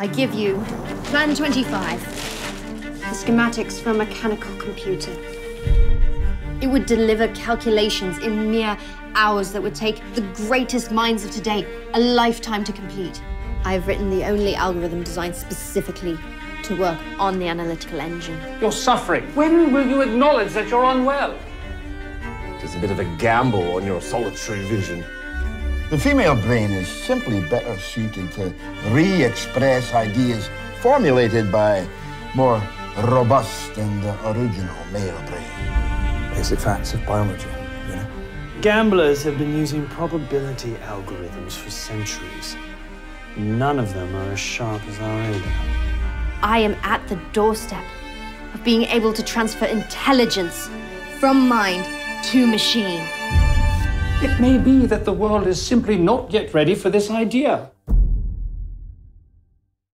I give you Plan 25. The schematics for a mechanical computer. It would deliver calculations in mere hours that would take the greatest minds of today a lifetime to complete. I've written the only algorithm designed specifically to work on the analytical engine. You're suffering. When will you acknowledge that you're unwell? It's a bit of a gamble on your solitary vision. The female brain is simply better suited to re express ideas formulated by more robust and original male brain. Basic facts of biology, you know? Gamblers have been using probability algorithms for centuries. None of them are as sharp as our Ada. I am at the doorstep of being able to transfer intelligence from mind to machine. It may be that the world is simply not yet ready for this idea.